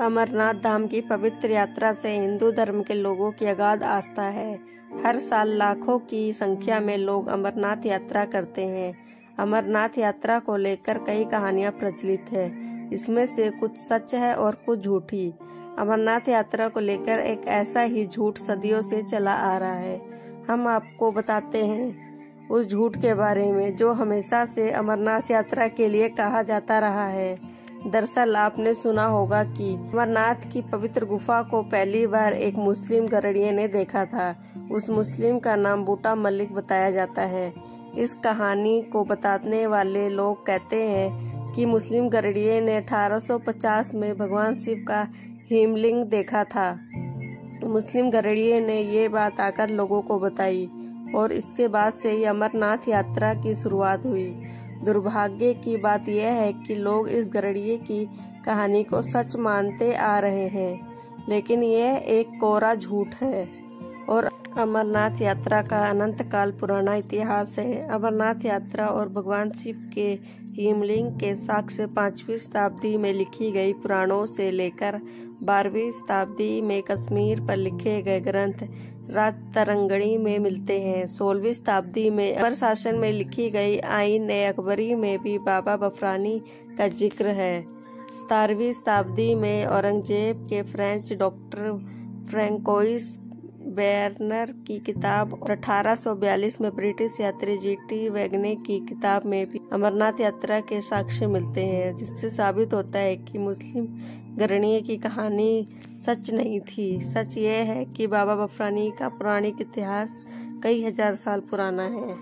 अमरनाथ धाम की पवित्र यात्रा से हिंदू धर्म के लोगों की अगाध आस्था है। हर साल लाखों की संख्या में लोग अमरनाथ यात्रा करते हैं। अमरनाथ यात्रा को लेकर कई कहानियाँ प्रचलित है। इसमें से कुछ सच है और कुछ झूठी। अमरनाथ यात्रा को लेकर एक ऐसा ही झूठ सदियों से चला आ रहा है। हम आपको बताते हैं उस झूठ के बारे में जो हमेशा से अमरनाथ यात्रा के लिए कहा जाता रहा है। दरअसल आपने सुना होगा कि अमरनाथ की पवित्र गुफा को पहली बार एक मुस्लिम गरड़िए ने देखा था। उस मुस्लिम का नाम बूटा मलिक बताया जाता है। इस कहानी को बताने वाले लोग कहते हैं कि मुस्लिम गरड़िए ने 1850 में भगवान शिव का हिमलिंग देखा था। मुस्लिम गरड़िए ने ये बात आकर लोगों को बताई और इसके बाद से ही अमरनाथ यात्रा की शुरुआत हुई। दुर्भाग्य की बात यह है कि लोग इस गरड़िए की कहानी को सच मानते आ रहे हैं, लेकिन यह एक कोरा झूठ है। और अमरनाथ यात्रा का अनंत काल पुराना इतिहास है। अमरनाथ यात्रा और भगवान शिव के हिमलिंग के साक्ष्य पांचवी शताब्दी में लिखी गई पुराणों से लेकर बारहवीं शताब्दी में कश्मीर पर लिखे गए ग्रंथ राज तरंगणी में मिलते हैं। सोलहवीं शताब्दी में अकबर शासन में लिखी गई आइन अकबरी में भी बाबा बफरानी का ज़िक्र है। सतारहवीं शताब्दी में औरंगज़ेब के फ्रेंच डॉक्टर फ्रेंकोइस बेरनर की किताब और 1842 में ब्रिटिश यात्री जी टी वैगने की किताब में भी अमरनाथ यात्रा के साक्ष्य मिलते हैं, जिससे साबित होता है कि मुस्लिम गरणीय की कहानी सच नहीं थी। सच यह है कि बाबा बफरानी का पौराणिक इतिहास कई हज़ार साल पुराना है।